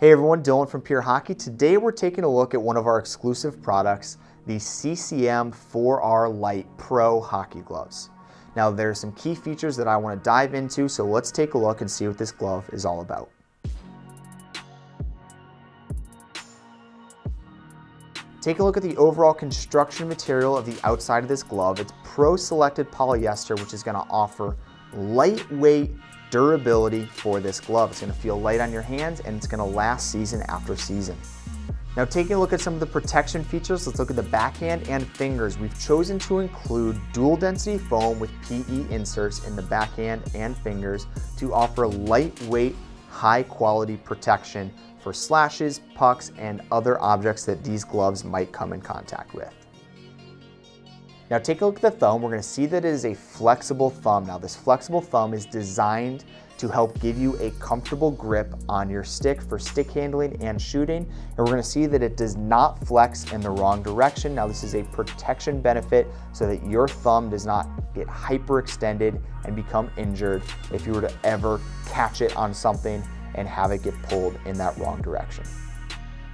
Hey everyone, Dylan from Pure Hockey. Today we're taking a look at one of our exclusive products, the CCM 4R Lite Pro Hockey Gloves. Now there are some key features that I want to dive into, so let's take a look and see what this glove is all about. Take a look at the overall construction material of the outside of this glove. It's pro selected polyester, which is gonna offer lightweight durability for this glove. It's gonna feel light on your hands and it's gonna last season after season. Now taking a look at some of the protection features, let's look at the backhand and fingers. We've chosen to include dual density foam with PE inserts in the backhand and fingers to offer lightweight, high quality protection for slashes, pucks, and other objects that these gloves might come in contact with. Now take a look at the thumb. We're gonna see that it is a flexible thumb. Now this flexible thumb is designed to help give you a comfortable grip on your stick for stick handling and shooting. And we're gonna see that it does not flex in the wrong direction. Now this is a protection benefit so that your thumb does not get hyperextended and become injured if you were to ever catch it on something and have it get pulled in that wrong direction.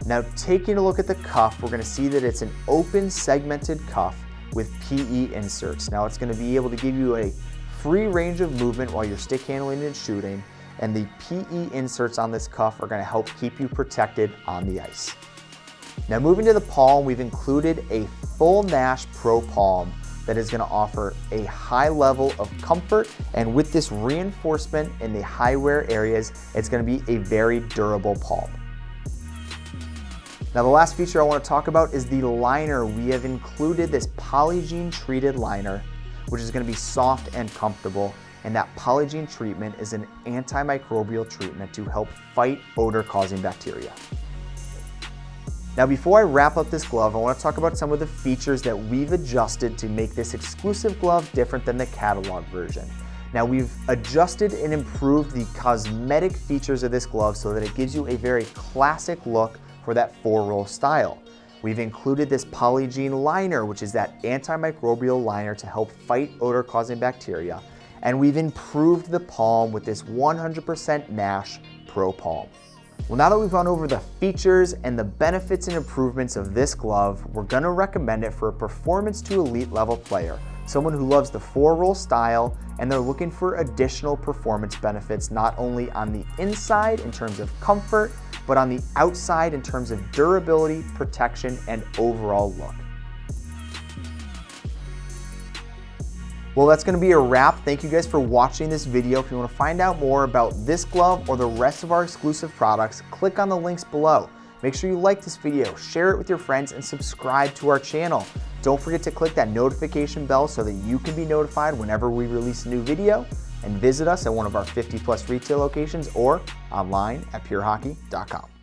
Now taking a look at the cuff, we're gonna see that it's an open segmented cuff with PE inserts. Now it's gonna be able to give you a free range of movement while you're stick handling and shooting, and the PE inserts on this cuff are gonna help keep you protected on the ice. Now moving to the palm, we've included a full Nash Pro Palm that is gonna offer a high level of comfort, and with this reinforcement in the high wear areas, it's gonna be a very durable palm. Now the last feature I want to talk about is the liner. We have included this Polygiene treated liner, which is going to be soft and comfortable. And that Polygiene treatment is an antimicrobial treatment to help fight odor causing bacteria. Now before I wrap up this glove, I want to talk about some of the features that we've adjusted to make this exclusive glove different than the catalog version. Now we've adjusted and improved the cosmetic features of this glove so that it gives you a very classic look for that four roll style. We've included this Polygiene liner, which is that antimicrobial liner to help fight odor causing bacteria. And we've improved the palm with this 100% Nash Pro Palm. Well, now that we've gone over the features and the benefits and improvements of this glove, we're gonna recommend it for a performance to elite level player, someone who loves the four roll style and they're looking for additional performance benefits, not only on the inside in terms of comfort, but on the outside in terms of durability, protection, and overall look. Well, that's gonna be a wrap. Thank you guys for watching this video. If you wanna find out more about this glove or the rest of our exclusive products, click on the links below. Make sure you like this video, share it with your friends, and subscribe to our channel. Don't forget to click that notification bell so that you can be notified whenever we release a new video and visit us at one of our 50 plus retail locations or online at purehockey.com.